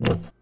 Mm-hmm.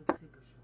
Wся